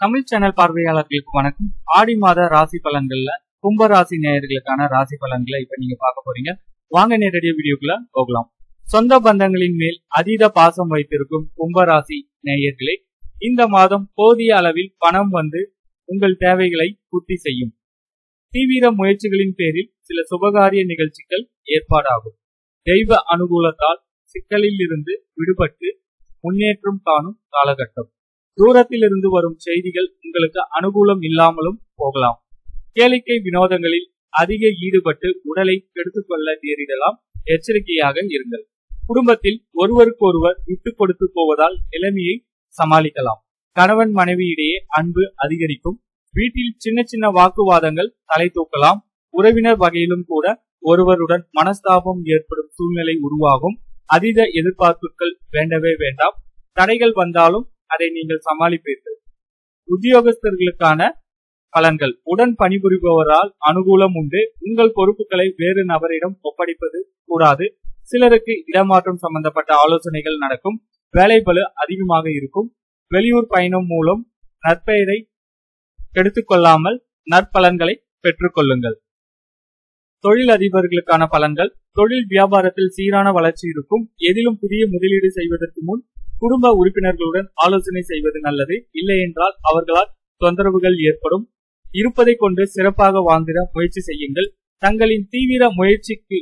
Tamil channel பார்வையாளர்களுக்கு வணக்கம். ஆடி மாத ராசி பலன்கள்ல கும்ப ராசி நேயர்களுக்கான ராசி பலன்களை இப்ப நீங்க பார்க்க போறீங்க. வாங்க நேரடிய வீடியோக்குள்ள போகலாம். சொந்த பந்தங்களின் மேல் அதீத பாசம் வைத்திருக்கும் கும்ப ராசி நேயர்களே இந்த மாதம் போதிய அளவில் பணம் வந்து உங்கள் தேவைகளை பூர்த்தி செய்யும். தீவிர முயற்சிகளின் பேரில் சில சுபகாரிய நிகழ்ச்சிகள் ஏற்பாடாகும். தெய்வ அனுகூலத்தால் சிக்கலில் இருந்து விடுபட்டு முன்னேற்றம் காணும் காலகட்டம். தூரத்தில் இருந்து வரும் செய்திகள் உங்களுக்கு அனுகூலம் இல்லாமலும் போகலாம். கேளிக்கை வினோதங்களில் அதிக ஈடுபட்டு உடலை கெடுத்துக் கொள்ள நேரிடலாம். எச்சரிக்கையாக இருங்கள். குடும்பத்தில் ஒருவருக்கொருவர் விட்டு கொடுத்து போவதால் நிலைமையை சமாளிக்கலாம். கணவன் மனைவியிடையே அன்பு அதிகரிக்கும். வீட்டில் சின்ன சின்ன வாக்குவாதங்கள் தலை தூக்கலாம். உறவினர் வகையிலும் கூட ஒருவருடன் மனஸ்தாபம் ஏற்படும் சூழ்நிலை உருவாகும். அதீத எதிர்பார்ப்புகள் வேண்டவே வேண்டாம். தடைகள் வந்தாலும் அதை நீங்கள் சமாளிப்பீர்கள். உத்தியோகஸ்தர்களுக்கான பலன்கள். உடன் பணிபுரிபவரால் அனுகூலம் உண்டு. உங்கள் பொறுப்புகளை வேறு நபரிடம் ஒப்படைப்பது கூடாது. சிலருக்கு இடமாற்றம் சம்பந்தப்பட்ட ஆலோசனைகள் நடக்கும். வேலை பலு அதிகமாக இருக்கும். வெளியூர் பயணம் மூலம் நற்பெயரை கெடுத்துக்கொள்ளாமல் நற்பலன்களை பெற்றுக்கொள்ளுங்கள் தொழில் அதிபர்களுக்கான பலன்கள் தொழில் வியாபாரத்தில் சீரான வளர்ச்சி இருக்கும் எதிலும் புதிய முதலீடு செய்வதற்கு முன் குடும்ப உறுப்பினர்களுடன் ஆலோசனை செய்வது நல்லது. இல்லை என்றால் அவர்களால் தொந்தரவுகள் ஏற்படும். இருப்பதை கொண்டு சிறப்பாக வாழ்ந்திட முயற்சி செய்யுங்கள். தங்களின் தீவிர முயற்சிக்கு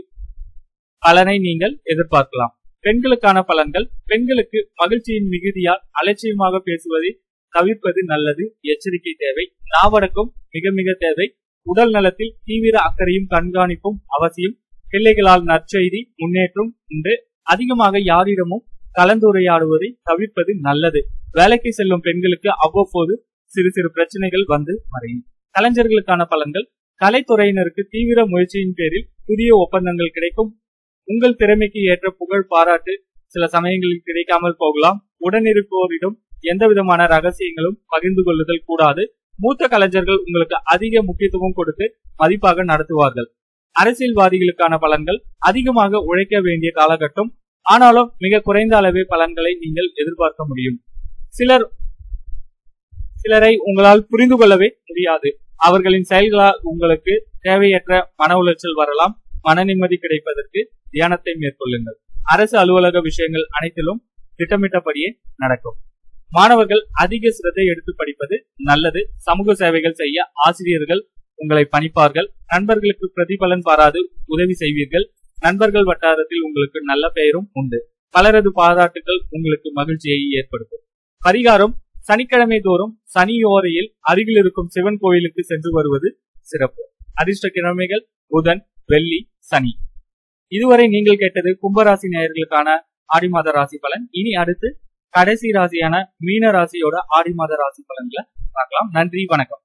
பலனை நீங்கள் எதிர்பார்க்கலாம். பெண்களுக்கான பலன்கள் பெண்களுக்கு மகிழ்ச்சியின் மிகுதியால் அலட்சியமாக பேசுவதை தவிர்ப்பது நல்லது. எச்சரிக்கை தேவை. நாவடக்கம் மிக மிக தேவை. உடல் நலத்தில் தீவிர அக்கறையும் கண்காணிப்பும் அவசியம். பிள்ளைகளால் நற்செய்தி முன்னேற்றம் உண்டு. அதிகமாக யாரிடமும் கலந்துரையாடுவதை தவிர்ப்பது நல்லது. வேலைக்கு செல்லும் பெண்களுக்கு அவ்வப்போது சிறு சிறு பிரச்சனைகள் வந்து மறையும். கலைஞர்களுக்கான பலன்கள். கலைத்துறையினருக்கு தீவிர முயற்சியின் பேரில் புதிய ஒப்பந்தங்கள் கிடைக்கும். உங்கள் திறமைக்கு ஏற்ற புகழ் பாராட்டு சில சமயங்களில் கிடைக்காமல் போகலாம். உடனிருப்போரிடம் எந்த விதமான ரகசியங்களும் பகிர்ந்து கொள்ளுதல் கூடாது. மூத்த கலைஞர்கள் உங்களுக்கு அதிக முக்கியத்துவம் கொடுத்து மதிப்பாக நடத்துவார்கள். அரசியல்வாதிகளுக்கான பலன்கள் அதிகமாக உழைக்க வேண்டிய காலகட்டம். ஆனாலும் மிக குறைந்த அளவே பலன்களை நீங்கள் எதிர்பார்க்க முடியும். சிலர் சிலரை உங்களால் புரிந்து கொள்ளவே முடியாது. அவர்களின் செயல்களால் உங்களுக்கு தேவையற்ற மன உளைச்சல் வரலாம். மன நிம்மதி கிடைப்பதற்கு தியானத்தை மேற்கொள்ளுங்கள். அரசு அலுவலக விஷயங்கள் அனைத்திலும் திட்டமிட்டபடியே நடக்கும். மாணவர்கள் அதிக சிரத்தை எடுத்து படிப்பது நல்லது. சமூக சேவைகள் செய்ய ஆசிரியர்கள் உங்களை பணிப்பார்கள். நண்பர்களுக்கு பிரதிபலன் பாராது உதவி செய்வீர்கள். நண்பர்கள் வட்டாரத்தில் உங்களுக்கு நல்ல பெயரும் உண்டு. பலரது பாராட்டுகள் உங்களுக்கு மகிழ்ச்சியை ஏற்படுத்தும். பரிகாரம் சனிக்கிழமை தோறும் சனியோரையில் அருகில் இருக்கும் சிவன் கோயிலுக்கு சென்று வருவது சிறப்பு. அதிர்ஷ்ட கிழமைகள் புதன் வெள்ளி சனி. இதுவரை நீங்கள் கேட்டது கும்பராசி நேயர்களுக்கான ஆடி மாத ராசி பலன். இனி அடுத்து கடைசி ராசியான மீன ராசியோட ஆடி மாத ராசி பலன்களை பார்க்கலாம். நன்றி வணக்கம்.